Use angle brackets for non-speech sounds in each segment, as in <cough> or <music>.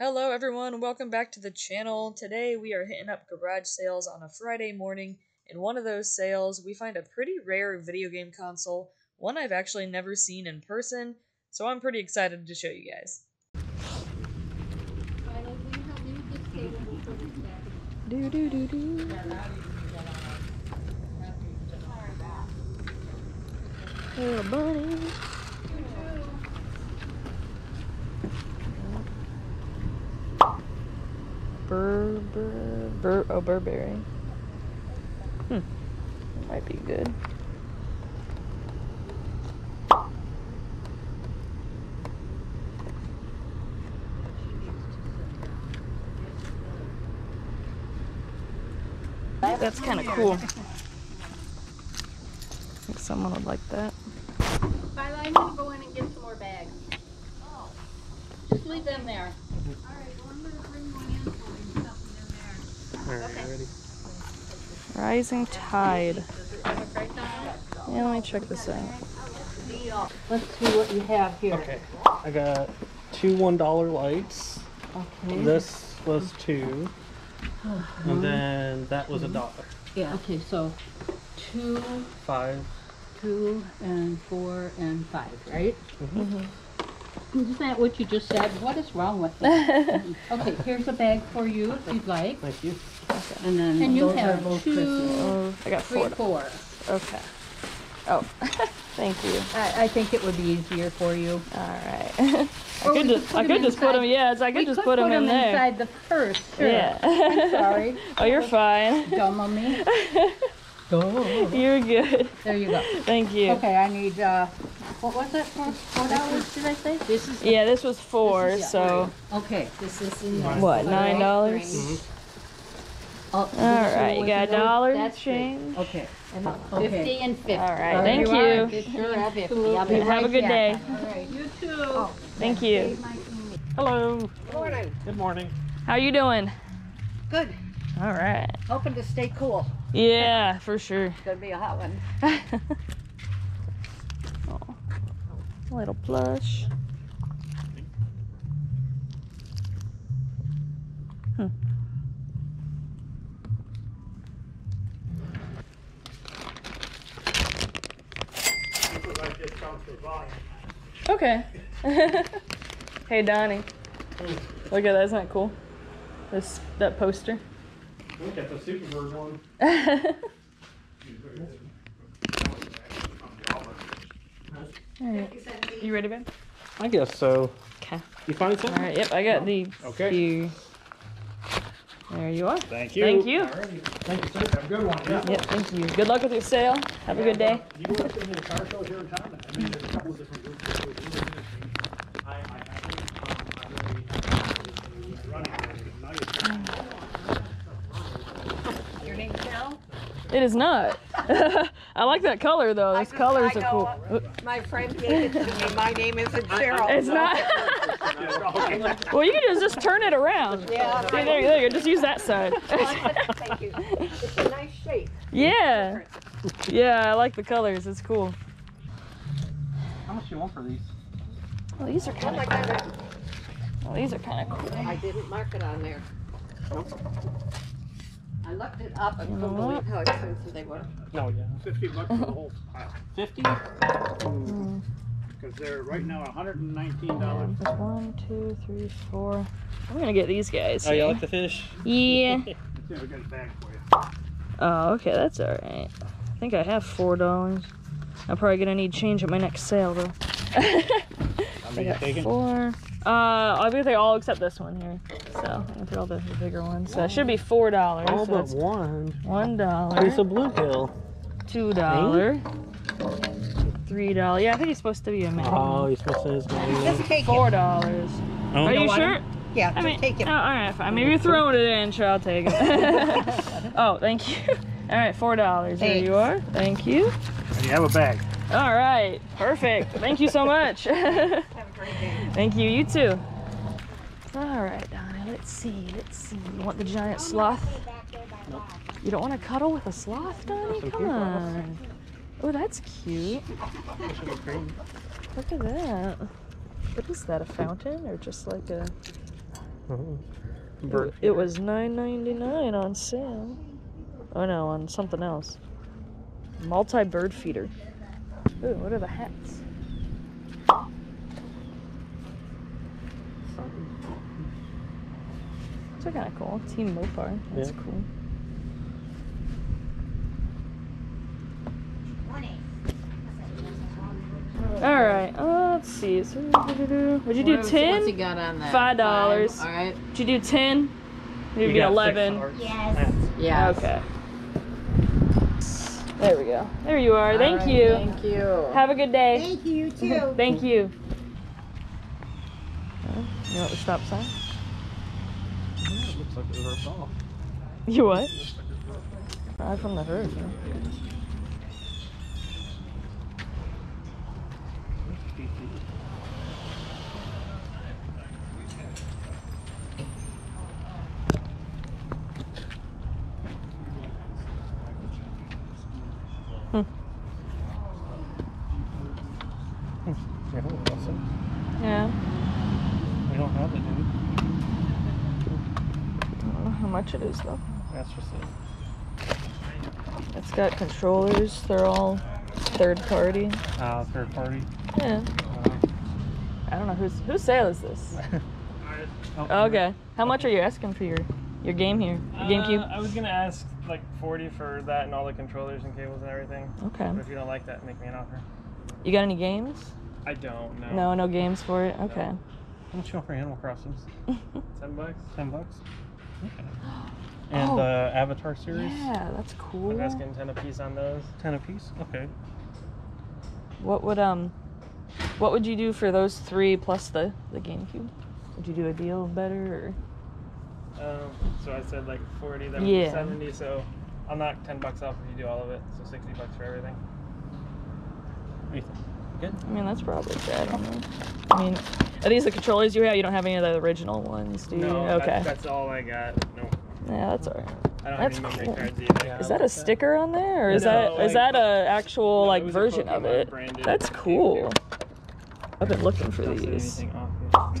Hello everyone, welcome back to the channel. Today we are hitting up garage sales on a Friday morning. In one of those sales, we find a pretty rare video game console, one I've actually never seen in person, so I'm pretty excited to show you guys. Do do do do. Little bunny. Bur, bur, oh, Burberry. Hmm. Might be good. That's kind of cool. I think someone would like that. Viola, I'm gonna go in and get some more bags. Just leave them there. Alright, well, I'm gonna bring one in for you, something in. Alright, ready? Rising Tide. Yeah, let me check this out. Let's see what you have here. Okay. I got two one dollar lights. Okay. This was two. And uh-huh. then that was a dollar. Yeah, okay, so two, Five. two, and four, and five, right? Mm-hmm. Mm-hmm. Isn't that what you just said? What is wrong with you? <laughs> Okay, here's a bag for you if you'd like. Thank you. And then And you have two, Oh, I got three, four. four. Okay. Oh, <laughs> thank you. I, I think it would be easier for you. All right. <laughs> I Or could just, could I put could 'em just put them. inside- Yeah, I We could just could put them in there. inside the purse, sure. Yeah. I'm sorry. oh, you're fine. Dumb of me. You're good. There you go. Thank you. Okay, I need, uh, what was that for? Four dollars, did I say? This is. Yeah, this was four. This is- so Okay. This is in what? Nine dollars. Mm-hmm. Oh, all All right, you got a dollar That's great. change. Okay. Fifty and fifty. All right, thank you are. you. Sure, have fifty. I'll be Have right a good back. day. All right, you too. Oh, thank you. Hello. Good morning. Good morning. How are you doing? Good. All right. Hoping to stay cool. Yeah, for sure. It's gonna be a hot one. <laughs> oh, little plush. Hmm. Okay. <laughs> hey Donnie. Look at that, isn't that cool? This that poster. Look at the Superbird one. <laughs> Alright. You ready, babe? I guess so. Okay. You find something? Alright, yep, I got the Okay. few. There you are. Thank you. Thank you. Thank you, sir. Have a good one. Yeah. Yep, thank you. Good luck with your sale. Have a good day. You want to send me a car show here in town? I mean, there's a couple of different groups that do it. I, I, I think, um, I'm really, running, now you're Your name's Carol? It is not. <laughs> I like that color though. Those just- colors I are cool. know, My friend gave it to me. My name isn't <laughs> Cheryl. It's so- not. <laughs> well, you can just, just turn it around. Yeah. See, there, there you go. Just use that side. <laughs> Thank you. It's a nice shape. yeah. Yeah, I like the colors. It's cool. How much do you want for these? Well, these are Oh kind my of. God, Well, these are kind of cool. I didn't mark it on there. I looked it up and You know couldn't what? believe how expensive they were. No, yeah. Fifty bucks for the whole pile, Fifty? Hmm. Because they're right now hundred and nineteen dollars. One, two, three, four. I'm gonna get these guys. Oh, you here. like the fish? Yeah. <laughs> Yeah, we got a bag for you. Oh, okay, that's all right. I think I have four dollars. I'm probably gonna need change at my next sale though. <laughs> I mean, got taken? four. Uh, I'll be all except this one here. So I'm gonna throw the, the bigger ones. So it should be four dollars. Oh, so but one. one It's dollar, a bluegill. two dollar, three dollar. Yeah, I think he's supposed to be a minimum. Oh, you're supposed to say his name. Just take it. Four dollars. Oh, Are you want sure? Yeah, I mean, take it. oh, all right, fine. Maybe you're throwing it in. Sure, I'll take it. <laughs> oh, thank you. <laughs> All right, four dollars. There you are. Thank you. And you have a bag. All right, perfect. Thank you so much. <laughs> Have a great day. Thank you. You too. All right, Donnie. Let's see. Let's see. You want the giant sloth? You don't want to cuddle with a sloth, Donnie? Come on. Oh, that's cute. Look at that. What is that? A fountain or just like a? Mm-hmm. Bird It was nine ninety nine on sale. Oh no, on something else. Multi bird feeder. Ooh, what are the hats? These are kind of cool. Team Mopar. That's Yeah. cool. All right. Uh, let's see. So, would you do What's- What's he ten? got on that? Five dollars. All right. Would you do ten? Maybe You got six eleven. hearts. Yes. Yeah. Okay. There we go. There you are. Thank All right, you. Thank you. Have a good day. Thank you too. <laughs> Thank you. You know what the stop sign? It looks like off. You what? Not from the herd. no. Yeah, awesome. Yeah. We don't have it, dude. I don't know how much it is though. That's just it. It's got controllers. They're all third party. Uh, third party. Yeah. Uh, I don't know whose whose sale is this. <laughs> oh, Okay. How much are you asking for your your game here? Your GameCube? Uh, I was gonna ask like 40 for that and all the controllers and cables and everything. Okay. But if you don't like that, make me an offer. You got any games? I don't know. No, no games for it. Okay. How much you want for Animal Crossing? <laughs> Ten bucks. Ten bucks. Okay. <gasps> And Oh. the Avatar series, Yeah, that's cool. I'm asking ten a piece on those. ten apiece. Okay. What would um, what would you do for those three plus the the GameCube? Would you do a deal better or? Um, so I said like 40, that would Yeah. be 70. So I'll knock 10 bucks off if you do all of it. So 60 bucks for everything. What do you think? Good. I mean, that's probably fair. I don't know. I mean, are these the controllers you have? You don't have any of the original ones, do you? No, okay. that, that's all I got. No, yeah, that's alright. I don't That's have any memory cool. cards either. Yeah. Is that a sticker on there, or is No, that is like- that a actual No, like it was a version of it? branded That's GameCube. cool. I've been looking for these. off <laughs>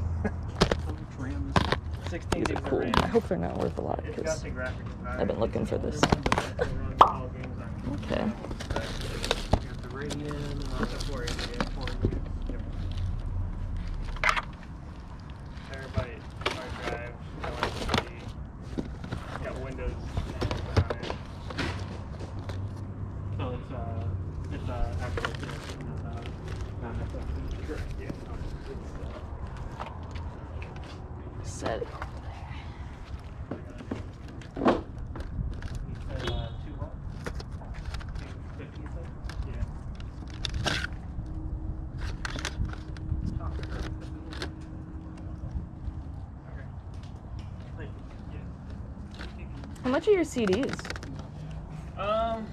16 These are cool. RAM. I hope they're not worth a lot because. the graphics card. I've been looking for this. It runs all games on it. Okay. Radeon, uh, the 488, 488. Yep. Terabyte hard drive, no SSD. Got Windows 10 on it. So it's uh, it's uh, actual disk, not uh, not SSD. Correct. Yeah. no, It's uh, Set it. you said, uh, two what? Two fifty, you said? Yeah. Okay. Thank you. Yeah. How much are your CDs? Um,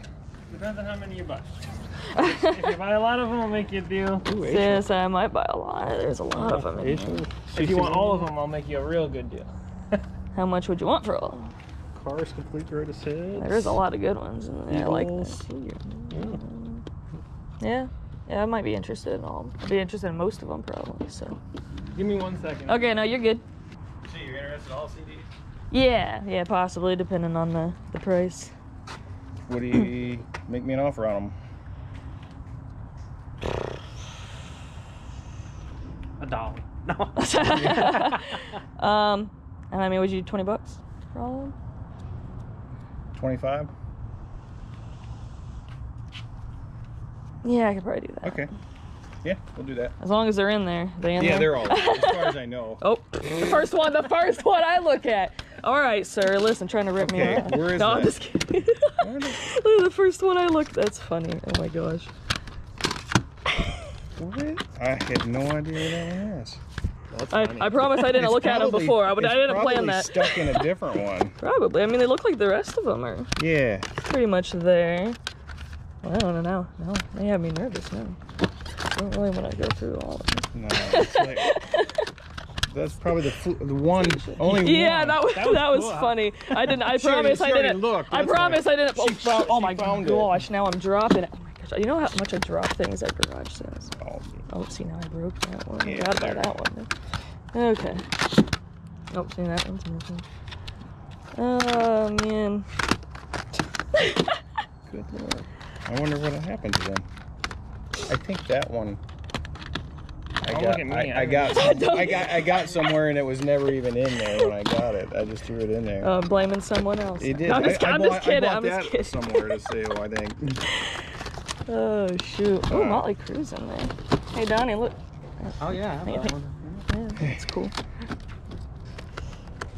depends on how many you buy. <laughs> if you buy a lot of them, I'll make you a deal. Yes, I might buy a lot. There's a lot of them. In here. If you want all of them, I'll make you a real good deal. <laughs> How much would you want for all? Cars complete greatest hits. There's a lot of good ones in there. I like this. that. Yeah, yeah, I might be interested in all. I'd be interested in most of them probably. So. Give me one second. Okay, no, you're good. So you're interested in all CDs? Yeah, yeah, possibly depending on the the price. What do you <coughs> make me an offer on them? A dollar. <laughs> No. <laughs> um, and I mean, would you do twenty bucks for all of them? 25? Yeah, I could probably do that. Okay. Yeah, we'll do that. As long as they're in there. They in Yeah, there? they're all, as far as I know. <laughs> Oh, the first one, the first one I look at. All right, sir. Listen, trying to rip me Okay, off. where is no, I'm just kidding. <laughs> the first one I looked. That's funny. Oh my gosh. What? I had no idea what that was. I, I promise I didn't It's look at them before. I, would, I it's didn't plan probably that. stuck in a different one. <laughs> Probably. I mean, they look like the rest of them are Yeah. pretty much there. Well, I don't know. No, they have me nervous now. I don't really want to go through all of them. No, like, <laughs> that's probably the the one only Yeah, one. that was that was, cool. funny. I didn't. I <laughs> promise I didn't. looked, I promise I didn't. Oh, She- oh my found it. gosh! Now I'm dropping it. Oh my gosh! You know how much I drop things at garage sales? Oh, Oh, see now I broke that one. Yeah, there. that one. Okay. Oh, see that one's missing. Oh man. <laughs> Good lord. I wonder what happened to them. I think that one. I Oh, got, me, I, I I got, some- I got, I got somewhere and it was never even in there when I got it. I just threw it in there. Uh, blaming someone else. it did. I'm just, I, I I'm bought, just kidding. I bought I'm that just kidding. somewhere to <laughs> sale, I think. Oh shoot. Oh, Uh, Mötley Crüe's in there. Hey Donnie, look. Oh yeah, I have that one. Yeah, that's <laughs> cool.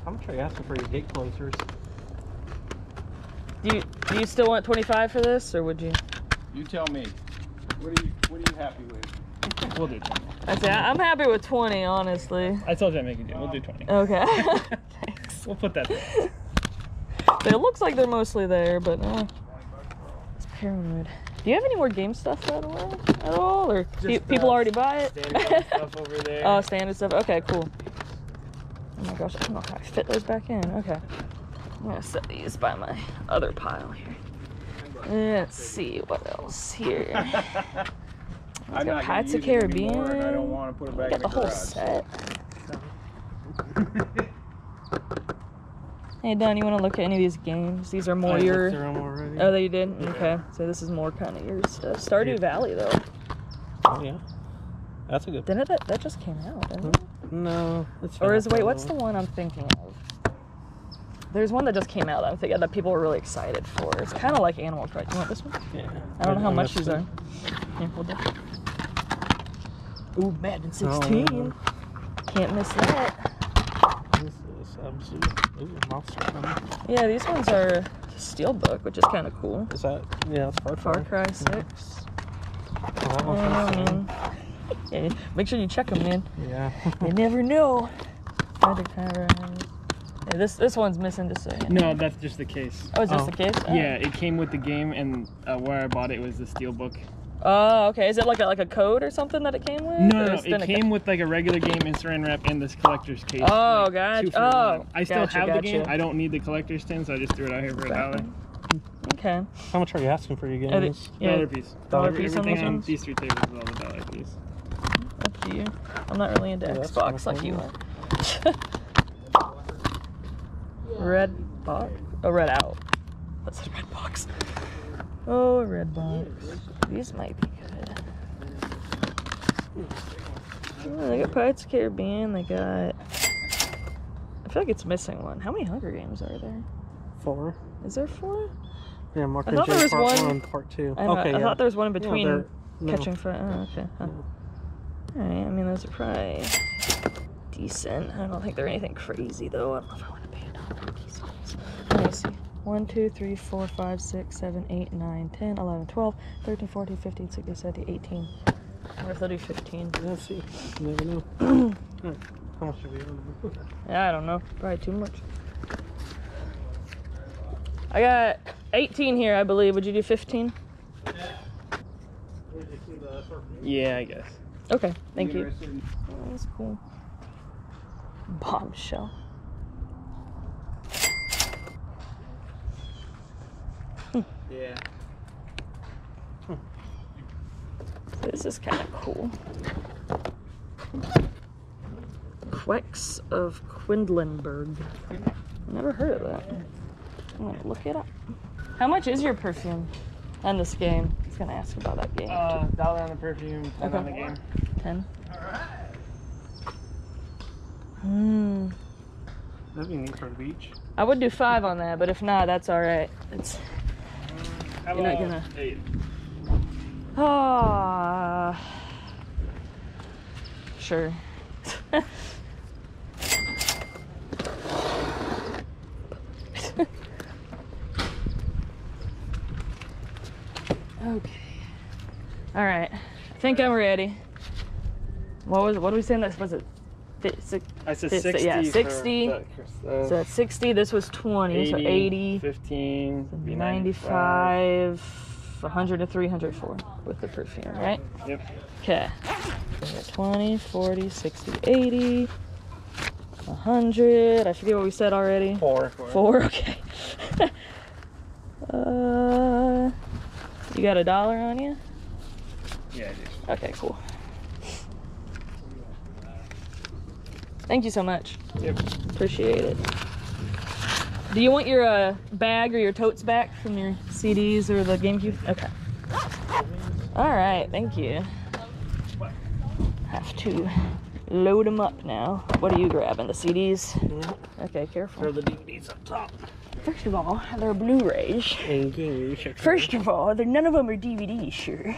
I'm gonna try asking for your gate closers? Do you do you still want 25 for this, or would you? You tell me. What are you, what are you happy with? <laughs> We'll do 20. I say I'm happy with 20, honestly. I told you I'm making a deal. We'll do 20. Okay. <laughs> Thanks. We'll put that there. It looks like they're mostly there, but uh, it's paranoid. Do you have any more game stuff, by the way, at all, or pe- people uh, already buy it? Standard stuff over <laughs> there. oh, standard stuff. Okay, cool. Oh my gosh, I don't know how I fit those back in. Okay, I'm gonna set these by my other pile here. Let's see what else here. <laughs> I'm got not Pirates of gonna use it Caribbean. anymore, I don't want to put it back Got in the the whole garage. set. <laughs> Hey Don, you want to look at any of these games? These are more I your. looked through 'em already. Oh, they did. Okay, so this is more kind of your stuff. Stardew Yeah. Valley though. Oh yeah. That's a good. Didn't it? That just came out, didn't it? No. It's Or is wait, what's the one I'm thinking of? There's one that just came out. I'm thinking that people were really excited for. It's kind of like Animal Crossing. You want this one? Yeah. I don't know how much these are. Here, hold on. Ooh, Madden Oh, 16. Can't miss that. This is absolute. Ooh, monster coming. Yeah, these ones are Steelbook, which is kind of cool. Is that? Yeah, it's Far Far Cry. Cry 6. Oh, that Oh, pretty. Um, yeah, make sure you check them, man. Yeah. You never know. <laughs> Yeah, this this one's missing just so you know. No, that's just the case. Oh, is this Oh. the case? Oh. Yeah, it came with the game, and uh, where I bought it was the steelbook. Oh, okay. Is it like a like a code or something that it came with? No, no, no. it It a- came with like a regular game, and saran wrap, in this collector's case. Oh, like, gotcha. two for Oh, one. I still gotcha, have the game. I don't need the collector's tin, so I just threw it out here for a dollar. Okay. How much are you asking for your Are they- games? yeah, Dollar piece. Dollar Every- piece on Everything those on these three tables is all a dollar piece. up to you. I'm not really into Yeah, Xbox like you are. <laughs> red box? Oh, red out. That's a red box. Oh, a red box. These might be good. Oh, they got Pirates of Caribbean. They got. I feel like it's missing one. How many Hunger Games are there? Four. Is there four? Yeah, Mark I Mockingjay thought there was part one- one, part two. I, thought- okay, I yeah. thought there was one in between they're- no. catching fire. Oh, okay. Huh. Alright, I mean, those are probably decent. I don't think they're anything crazy, though. I don't know if I want to pay a dollar for these ones. Let me see. 1, 2, 3, 4, 5, 6, 7, 8, 9, 10, 11, 12, 13, 14, 15, 16, 17, 18. What if they'll do 15? Let's see. You never know. <clears throat> How much are we on? <laughs> Yeah, I don't know. Probably too much. I got 18 here, I believe. Would you do 15? Yeah, I guess. Okay, thank you. Oh, that's cool. Bombshell. Yeah. This is kind of cool. Quacks of Quedlinburg. Never heard of that. I'm gonna look it up. How much is your perfume on this game? I was gonna ask about that game. Uh, dollar on the perfume, ten on the game. Ten. All right. Hmm. That'd be neat for the beach. I would do five on that, but if not, that's all right. It's You're not gonna- eight? ah. Sure. <laughs> okay. All right. I think I'm ready. What was what are we saying? That was it. Six- I said Fifty, 60. yeah, 60. that, Chris. So that's 60. This was 20. so 80. 15, be 95, 100 to 304 with the perfume, right? Yep. Okay. 20, 40, 60, 80, 100. I forget what we said already. Four. Four, <laughs> okay. uh, you got a dollar on you? Yeah, I do. Okay, cool. Thank you so much. Yep. Appreciate it. Do you want your uh, bag or your totes back from your CDs or the GameCube? Okay. All right, thank you. Have to load them up now. What are you grabbing? The CDs? Okay, careful. Throw the DVDs up top. First of all, they're Blu-rays. And games. First of all, they're, none of them are DVDs, sure.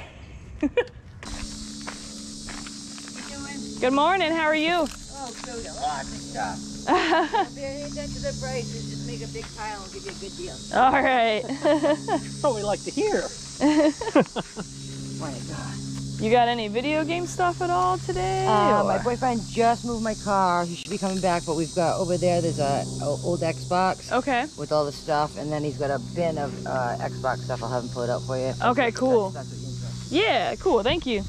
<laughs> Good morning. How are you? Oh, so lots of stuff. Pay attention to the prices, just make a big pile and give you a good deal. All right. That's what we like to hear. My God. you got any video game stuff at all today? Uh, my boyfriend just moved my car. He should be coming back, but we've got over there. There's a, a old Xbox Okay. with all the stuff, and then he's got a bin of uh, Xbox stuff. I'll have him pull it out for you. Okay, cool. That's, that's what you're Yeah, cool. Thank you.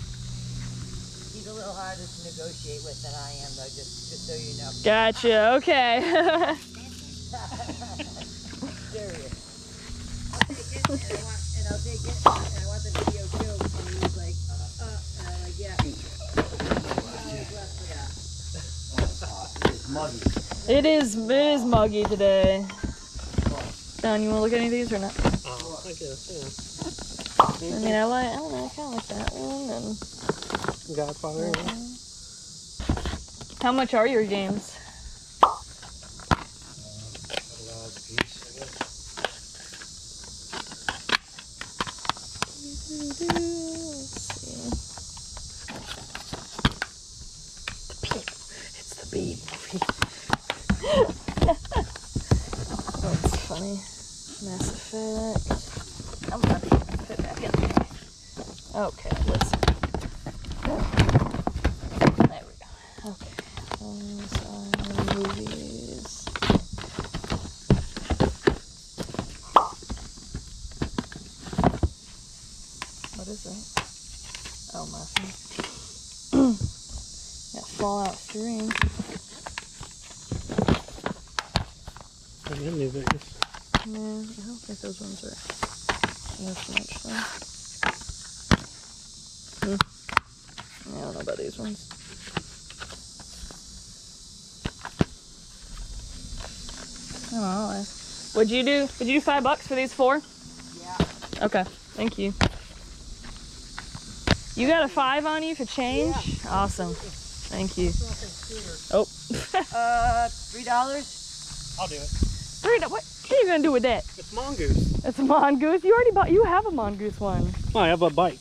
In. He's a little harder to negotiate with than I am, though. Just, just so you know. Gotcha. Okay. <laughs> Serious. I'll take it, and, I want, and I'll take it, and I want the video too. And he was like, uh, uh, and I'm like, yeah. it is it is muggy today. Don, you want to look at any of these or not? Oh, I guess, I mean, I like I don't know. I kind of like that one. And yeah. Godfather. how much are your games? It's the beat movie. That's funny. Mass Effect. I'm happy to fit back in there. Okay, listen. There we go. Okay. Those are movies. What is that? Oh, my phone. Got Fallout 3. I got New Vegas. Yeah, I don't think those ones are this much fun. Hmm. I don't know about these ones. I don't know. I- What'd you do? Would you do five bucks for these four? Yeah. Okay, thank you. You got a five on you for change? Awesome. Thank you. Oh, <laughs> Uh, three dollars. I'll do it. three. do- What? What are you gonna do with that? It's Mongoose. It's a mongoose. You already bought. You have a mongoose one. I have a bike.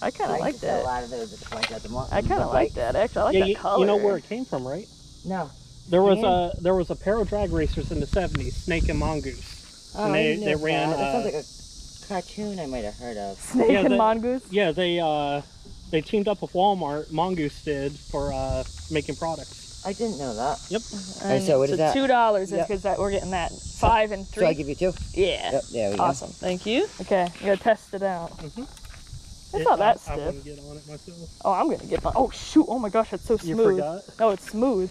I kind of like A that. lot of those at the at the. I kind of like that actually. I like yeah, that you, color. you know where it came from, right? No. There was Man. a there was a pair of drag racers in the '70s, Snake and Mongoose. Oh, And they- didn't they ran, That, that sounds uh, like a cartoon I might have heard of. Snake Yeah, and the- mongoose. Yeah, they uh they teamed up with Walmart. Mongoose did for uh making products. I didn't know that. Yep. And so what is that? Two dollars is because that we're getting that five and three. So I give you two. yeah. Yep. There we go. Awesome. Thank you. Okay, I gotta test it out. Mhm. It's It- not that I, I stiff. wouldn't get on it myself. Oh, I'm gonna get my. Oh shoot! Oh my gosh, it's so smooth. You smooth. forgot. No, it's smooth.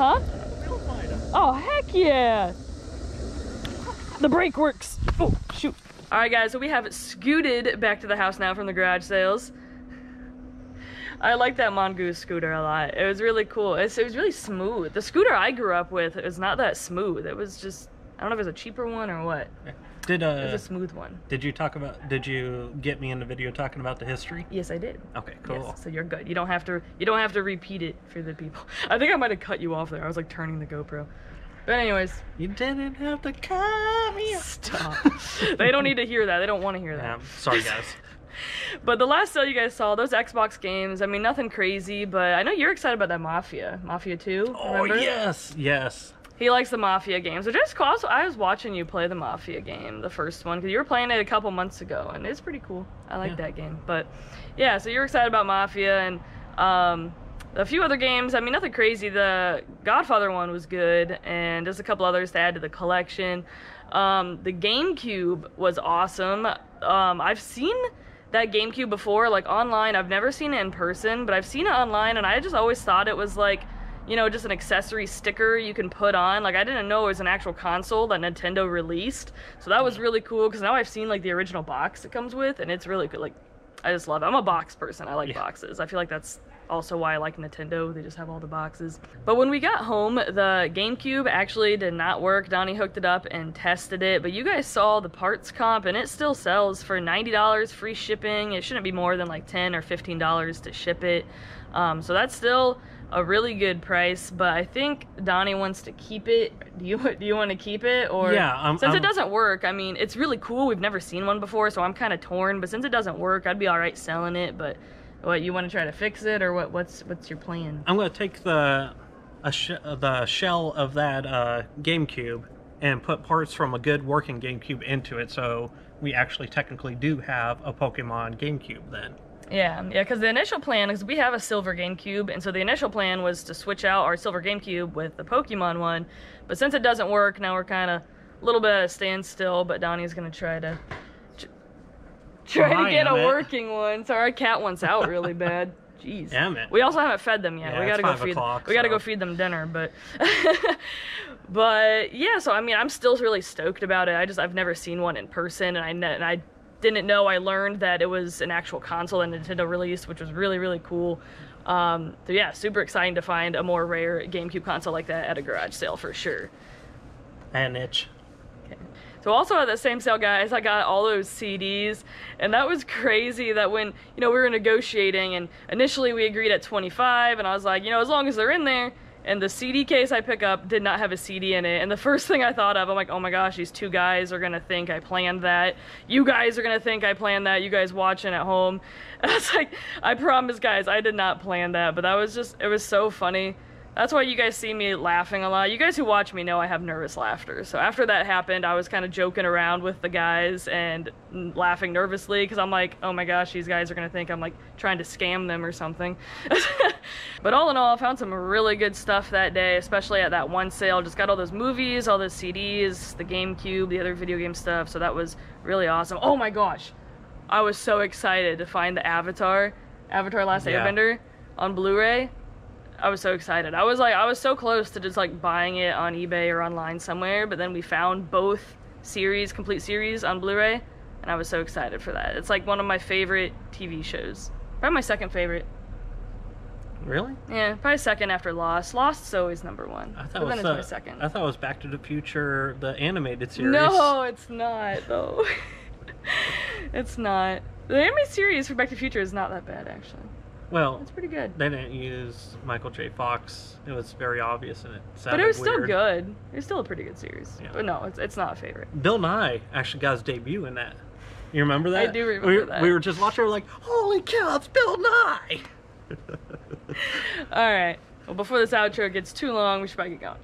Huh? Oh heck yeah! The brake works. Oh shoot! All right, guys. So we have scooted back to the house now from the garage sales. I like that mongoose scooter a lot. It was really cool. It's, it was really smooth. The scooter I grew up with was not that smooth. It was just I don't know if it was a cheaper one or what. <laughs> Did It uh was a smooth one. did you talk about did you get me in the video talking about the history? Yes, I did. Okay, cool. Yes, so you're good. You don't have to. You don't have to repeat it for the people. <laughs> I think I might have cut you off there. I was like turning the GoPro. But anyways, You didn't have to cut me off. stop. <laughs> they don't need to hear that. They don't want to hear that. Yeah, sorry guys. <laughs> But the last sale you guys saw, those Xbox games. I mean, nothing crazy, but I know you're excited about that Mafia, Mafia 2. Oh remember? yes, yes. He likes the Mafia games, which is cool. Also, I was watching you play the Mafia game, the first one, because you were playing it a couple months ago, and it's pretty cool. I like Yeah. that game. But yeah, so you're excited about Mafia and um, a few other games. I mean, nothing crazy. The Godfather one was good, and there's a couple others to add to the collection. Um, the GameCube was awesome. Um, I've seen that GameCube before, like online. I've never seen it in person, but I've seen it online, and I just always thought it was like you know, just an accessory sticker you can put on. Like I didn't know it was an actual console that Nintendo released. So that was really cool because now I've seen like the original box it comes with, and it's really good. Like I just love it. I'm a box person. I like Yeah. boxes. I feel like that's also why I like Nintendo. They just have all the boxes. But when we got home, the GameCube actually did not work. Donnie hooked it up and tested it, but you guys saw the parts comp and it still sells for $90 free shipping. It shouldn't be more than like $10 or $15 to ship it. Um, so that's still a really good price, but I think Donnie wants to keep it. Do you <laughs> do you want to keep it or Yeah, since it doesn't work, I mean, it's really cool. We've never seen one before, so I'm kind of torn, but since it doesn't work, I'd be all right selling it, but what you want to try to fix it or what what's what's your plan? I'm gonna take the a sh- the shell of that uh, GameCube and put parts from a good working GameCube into it, so we actually technically do have a Pokemon GameCube then. Yeah, yeah, because the initial plan is we have a silver GameCube, and so the initial plan was to switch out our silver GameCube with the Pokemon one, but since it doesn't work, now we're kind of a little bit at a standstill. But Donnie's gonna try to try Well, to get a it. working one. So our cat wants out really <laughs> bad. Jeez. Damn it. We also haven't fed them yet. Yeah, we gotta go five feed. o'clock, we gotta go feed them dinner, but. <laughs> but yeah, so I mean, I'm still really stoked about it. I just I've never seen one in person, and I and I didn't know. I learned that it was an actual console that Nintendo released, which was really really cool. Um, so yeah, super exciting to find a more rare GameCube console like that at a garage sale for sure. And itch. Okay. So also at the same sale, guys, I got all those CDs, and that was crazy. That when you know we were negotiating, and initially we agreed at 25, and I was like, you know, as long as they're in there. And the CD case I pick up did not have a CD in it. And the first thing I thought of, I'm like, oh my gosh, these two guys are gonna think I planned that. You guys are gonna think I planned that. You guys watching at home. And <laughs> I was like, I promise, guys, I did not plan that. But that was just, it was so funny. That's why you guys see me laughing a lot. You guys who watch me know I have nervous laughter. So after that happened, I was kind of joking around with the guys and laughing nervously because I'm like, oh my gosh, these guys are going to think I'm like trying to scam them or something. <laughs> but all in all, I found some really good stuff that day, especially at that one sale. Just got all those movies, all those CDs, the GameCube, the other video game stuff. So that was really awesome. Oh my gosh. I was so excited to find the Avatar, Avatar Last Yeah. Airbender on Blu-ray. I was so excited. I was like, I was so close to just like buying it on eBay or online somewhere, but then we found both series, complete series on Blu-ray, and I was so excited for that. It's like one of my favorite TV shows. Probably my second favorite. Really? Yeah, probably second after Lost. Lost's always number one. I thought it was it's my uh, second. I thought it was Back to the Future, the animated series. No, it's not though. <laughs> it's not. The anime series for Back to the Future is not that bad actually. Well, It's pretty good. they didn't use Michael J. Fox. It was very obvious and it sounded But it was still weird. good. It was still a pretty good series. Yeah. But no, it's, it's not a favorite. Bill Nye actually got his debut in that. You remember that? I do remember we, were- that. We were just watching. We were like, "Holy cow, it's Bill Nye!" <laughs> All right. Well, before this outro gets too long, we should probably get going.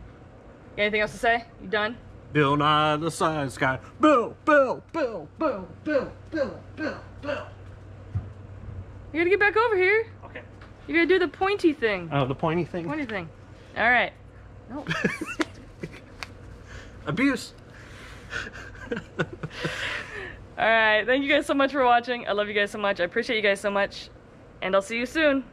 Got anything else to say? You done? Bill Nye the Science Guy. Bill, Bill, Bill, Bill, Bill, Bill, Bill, Bill. You gotta get back over here. Okay. You gotta do the pointy thing. Oh, the pointy thing. Pointy thing. All right. No. <laughs> Abuse. All right. Thank you guys so much for watching. I love you guys so much. I appreciate you guys so much. And I'll see you soon.